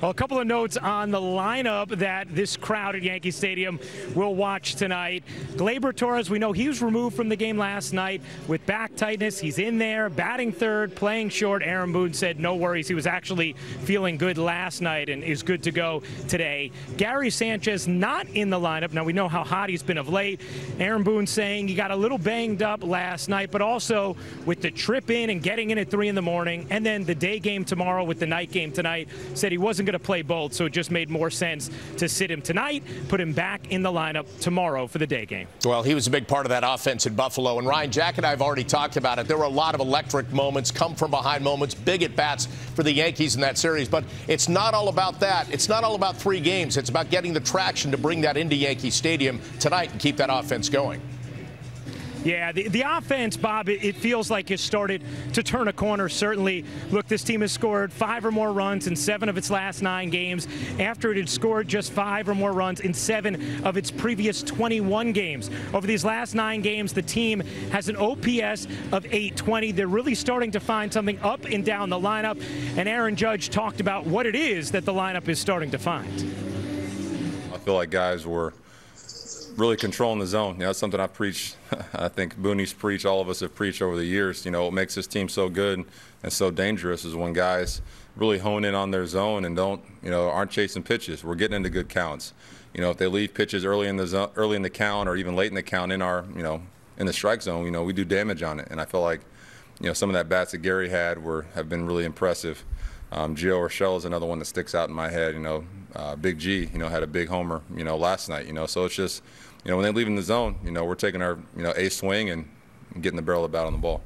Well, a couple of notes on the lineup that this crowd at Yankee Stadium will watch tonight. Gleyber Torres, we know he was removed from the game last night with back tightness. He's in there, batting third, playing short. Aaron Boone said no worries. He was actually feeling good last night and is good to go today. Gary Sanchez not in the lineup. Now we know how hot he's been of late. Aaron Boone saying he got a little banged up last night, but also with the trip in and getting in at three in the morning, and then the day game tomorrow with the night game tonight, said he wasn't going to play both, so it just made more sense to sit him tonight, put him back in the lineup tomorrow for the day game. Well, he was a big part of that offense in Buffalo. And Ryan Jack and I have already talked about it. There were a lot of electric moments, come from behind moments, big at bats for the Yankees in that series. But it's not all about that. It's not all about three games. It's about getting the traction to bring that into Yankee Stadium tonight and keep that offense going. Yeah, the, the offense, Bob, it, it feels like it's started to turn a corner. Certainly, look, this team has scored five or more runs in seven of its last nine games after it had scored just five or more runs in seven of its previous 21 games. Over these last nine games, the team has an OPS of 820. They're really starting to find something up and down the lineup, and Aaron Judge talked about what it is that the lineup is starting to find. I feel like guys were really controlling the zone. You know, that's something I've preached. I think Booney's preached. All of us have preached over the years. You know, what makes this team so good and so dangerous is when guys really hone in on their zone and don't, you know, aren't chasing pitches. We're getting into good counts. You know, if they leave pitches early in the zone, early in the count or even late in the count in our, you know, in the strike zone, you know, we do damage on it. And I feel like, you know, some of that bats that Gary had were have been really impressive. Um, Gio is another one that sticks out in my head. You know, uh, Big G, you know, had a big homer, you know, last night. You know, so it's just, you know, when they leave in the zone, you know, we're taking our, you know, a swing and getting the barrel of bat on the ball.